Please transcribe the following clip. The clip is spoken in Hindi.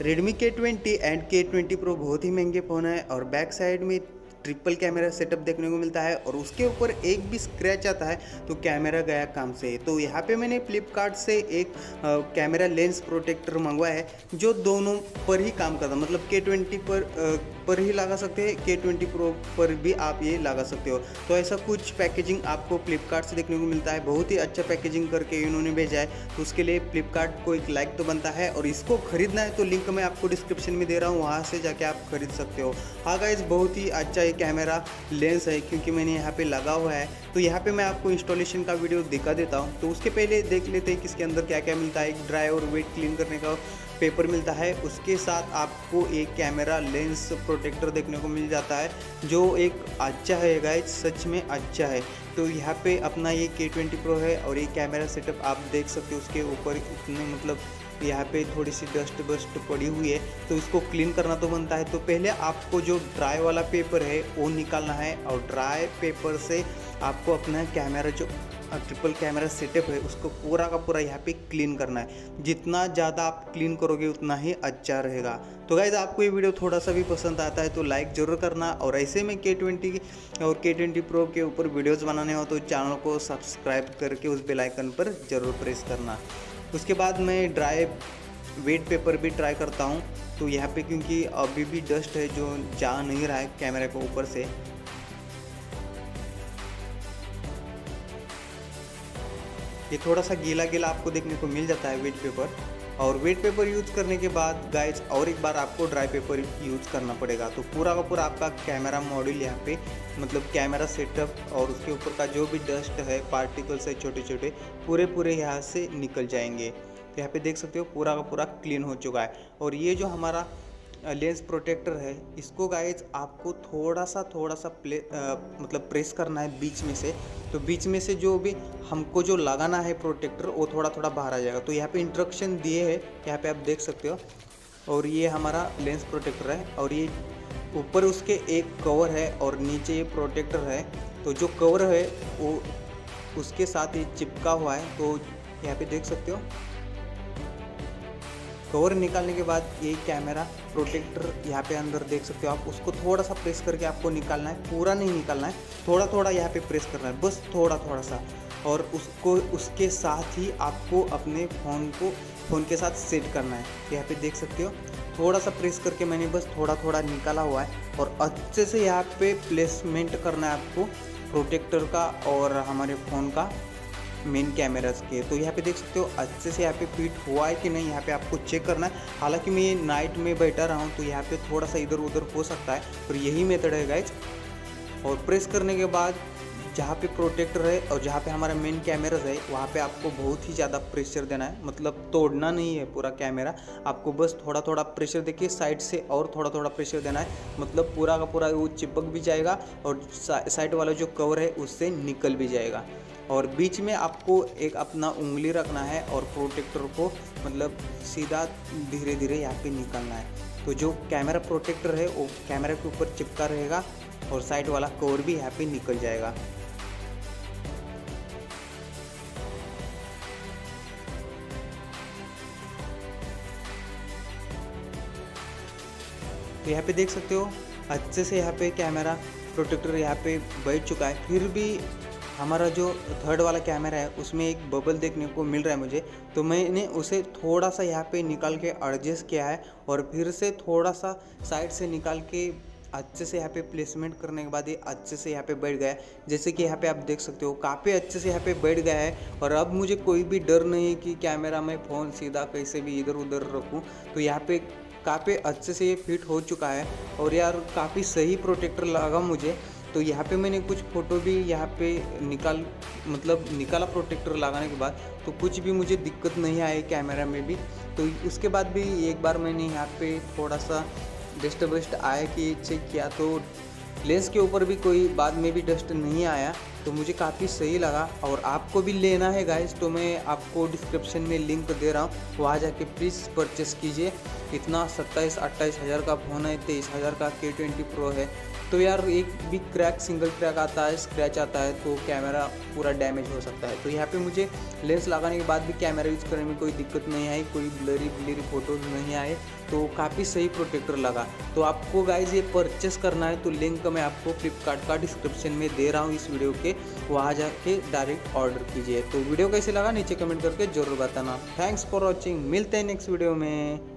Redmi K20 and K twenty pro बहुत ही महँगे फ़ोन है और बैक साइड में ट्रिपल कैमरा सेटअप देखने को मिलता है और उसके ऊपर एक भी स्क्रैच आता है तो कैमरा गया काम से। तो यहाँ पे मैंने फ्लिपकार्ट से एक कैमरा लेंस प्रोटेक्टर मंगवाया है जो दोनों पर ही काम करता मतलब के ट्वेंटी पर आ, पर ही लगा सकते हैं के ट्वेंटी प्रो पर भी आप ये लगा सकते हो। तो ऐसा कुछ पैकेजिंग आपको फ्लिपकार्ट से देखने को मिलता है। बहुत ही अच्छा पैकेजिंग करके इन्होंने भेजा है। तो उसके लिए फ्लिपकार्ट को एक लाइक तो बनता है और इसको खरीदना है तो लिंक मैं आपको डिस्क्रिप्शन में दे रहा हूँ। वहाँ से जाके आप खरीद सकते हो। हाँ गाइज़ बहुत ही अच्छा ये कैमरा लेंस है क्योंकि मैंने यहाँ पर लगा हुआ है। तो यहाँ पर मैं आपको इंस्टॉलेशन का वीडियो दिखा देता हूँ। तो उसके पहले देख लेते हैं कि इसके अंदर क्या क्या मिलता है। एक ड्राई और वेट क्लीन करने का पेपर मिलता है, उसके साथ आपको एक कैमरा लेंस प्रोटेक्टर देखने को मिल जाता है, जो एक अच्छा है गाइज़ सच में अच्छा है। तो यहाँ पे अपना ये के ट्वेंटी प्रो है और ये कैमरा सेटअप आप देख सकते हो, उसके ऊपर इतने मतलब यहाँ पे थोड़ी सी डस्ट बस्ट पड़ी हुई है तो इसको क्लीन करना तो बनता है। तो पहले आपको जो ड्राई वाला पेपर है, वो निकालना है और ड्राई पेपर से आपको अपना कैमरा जो ट्रिपल कैमरा सेटअप है, उसको पूरा का पूरा यहाँ पे क्लीन करना है। जितना ज़्यादा आप क्लीन करोगे, उतना ही अच्छा रहेगा। तो गाइज़ आपको ये वीडियो थोड़ा सा भी पसंद आता है तो लाइक ज़रूर करना। और ऐसे में के ट्वेंटी और के ट्वेंटी प्रो के ऊपर वीडियोज़ बनाने हो तो चैनल को सब्सक्राइब करके उस बेलाइकन पर ज़रूर प्रेस करना। उसके बाद मैं ड्राई वेट पेपर भी ट्राई करता हूँ। तो यहाँ पे क्योंकि अभी भी डस्ट है, जो जा नहीं रहा है कैमरे के ऊपर से। ये थोड़ा सा गीला गीला आपको देखने को मिल जाता है वेट पेपर और वेट पेपर यूज़ करने के बाद गाइज़ और एक बार आपको ड्राई पेपर यूज़ करना पड़ेगा। तो पूरा का पूरा आपका कैमरा मॉड्यूल यहाँ पे मतलब कैमरा सेटअप और उसके ऊपर का जो भी डस्ट है पार्टिकल्स है छोटे छोटे पूरे पूरे यहाँ से निकल जाएँगे। तो यहाँ पे देख सकते हो, पूरा का पूरा क्लीन हो चुका है। और ये जो हमारा लेंस प्रोटेक्टर है। इसको गाइज़ आपको थोड़ा सा थोड़ा सा प्ले आ, मतलब प्रेस करना है बीच में से। तो बीच में से जो भी हमको जो लगाना है प्रोटेक्टर वो थोड़ा थोड़ा बाहर आ जाएगा। तो यहाँ पे इंस्ट्रक्शन दिए है। यहाँ पे आप देख सकते हो। और ये हमारा लेंस प्रोटेक्टर है। और ये ऊपर उसके एक कवर है और नीचे ये प्रोटेक्टर है। तो जो कवर है वो उसके साथ ये चिपका हुआ है। तो यहाँ पे देख सकते हो। कवर निकालने के बाद ये कैमरा प्रोटेक्टर यहाँ पे अंदर देख सकते हो आप, उसको थोड़ा सा प्रेस करके आपको निकालना है, पूरा नहीं निकालना है थोड़ा थोड़ा यहाँ पे प्रेस करना है, बस थोड़ा थोड़ा सा। और उसको, उसके साथ ही आपको अपने फ़ोन को, फ़ोन के साथ सेट करना है, यहाँ पे देख सकते हो। थोड़ा सा प्रेस करके मैंने बस थोड़ा थोड़ा निकाला हुआ है, और अच्छे से यहाँ पे प्लेसमेंट करना है आपको, प्रोटेक्टर का और हमारे फ़ोन का। मेन कैमराज के। तो यहाँ पे देख सकते हो, अच्छे से यहाँ पे फिट हुआ है कि नहीं, यहाँ पे आपको चेक करना है। हालाँकि मैं नाइट में बैठा रहा हूँ तो यहाँ पे थोड़ा सा इधर उधर हो सकता है और यही मेथड है गाइज़ और प्रेस करने के बाद जहाँ पे प्रोटेक्टर है और जहाँ पे हमारा मेन कैमरा है, वहाँ पे आपको बहुत ही ज़्यादा प्रेशर देना है। मतलब तोड़ना नहीं है पूरा कैमरा आपको बस थोड़ा थोड़ा प्रेशर देखिए साइड से और थोड़ा थोड़ा प्रेशर देना है। मतलब पूरा का पूरा वो चिपक भी जाएगा और साइड वाला जो कवर है, उससे निकल भी जाएगा। और बीच में आपको एक अपना उंगली रखना है और प्रोटेक्टर को मतलब सीधा धीरे धीरे यहाँ पे निकलना है। तो जो कैमरा प्रोटेक्टर है, वो कैमरा के ऊपर चिपका रहेगा और साइड वाला कवर भी यहाँ पे निकल जाएगा। तो यहाँ पे देख सकते हो, अच्छे से यहाँ पे कैमरा प्रोटेक्टर यहाँ पे बैठ चुका है। फिर भी हमारा जो थर्ड वाला कैमरा है, उसमें एक बबल देखने को मिल रहा है मुझे। तो मैंने उसे थोड़ा सा यहाँ पे निकाल के एडजस्ट किया है और फिर से थोड़ा सा साइड से निकाल के अच्छे से यहाँ पे प्लेसमेंट करने के बाद ये अच्छे से यहाँ पे बैठ गया है। जैसे कि यहाँ पे आप देख सकते हो, काफ़ी अच्छे से यहाँ पे बैठ गया है और अब मुझे कोई भी डर नहीं है कि कैमरा में फ़ोन सीधा कैसे भी इधर उधर रखूँ। तो यहाँ पे काफ़ी अच्छे से ये फिट हो चुका है और यार काफ़ी सही प्रोटेक्टर लगा मुझे। तो यहाँ पे मैंने कुछ फ़ोटो भी यहाँ पे निकाल मतलब निकाला प्रोटेक्टर लगाने के बाद तो कुछ भी मुझे दिक्कत नहीं आई कैमरा में भी। तो उसके बाद भी एक बार मैंने यहाँ पे थोड़ा सा डस्ट वस्ट आया कि चेक किया तो लेंस के ऊपर भी कोई बाद में भी डस्ट नहीं आया। तो मुझे काफ़ी सही लगा और आपको भी लेना है गाइस तो मैं आपको डिस्क्रिप्शन में लिंक दे रहा हूँ। वहाँ जाके प्लीज़ परचेस कीजिए। इतना सत्ताईस, अट्ठाईस हज़ार का फ़ोन है, तेईस हज़ार का के ट्वेंटी प्रो है। तो यार, एक भी क्रैक सिंगल क्रैक आता है स्क्रैच आता है तो कैमरा पूरा डैमेज हो सकता है। तो यहाँ पे मुझे लेंस लगाने के बाद भी कैमरा यूज़ करने में कोई दिक्कत नहीं आई, कोई ब्लरी ब्लरी फ़ोटोज़ नहीं आए तो काफ़ी सही प्रोटेक्टर लगा। तो आपको गाइज़ ये परचेस करना है तो लिंक मैं आपको फ्लिपकार्ट का डिस्क्रिप्शन में दे रहा हूँ इस वीडियो के। वहाँ जाके डायरेक्ट ऑर्डर कीजिए। तो वीडियो कैसे लगा नीचे कमेंट करके ज़रूर बताना। थैंक्स फॉर वॉचिंग मिलते हैं नेक्स्ट वीडियो में।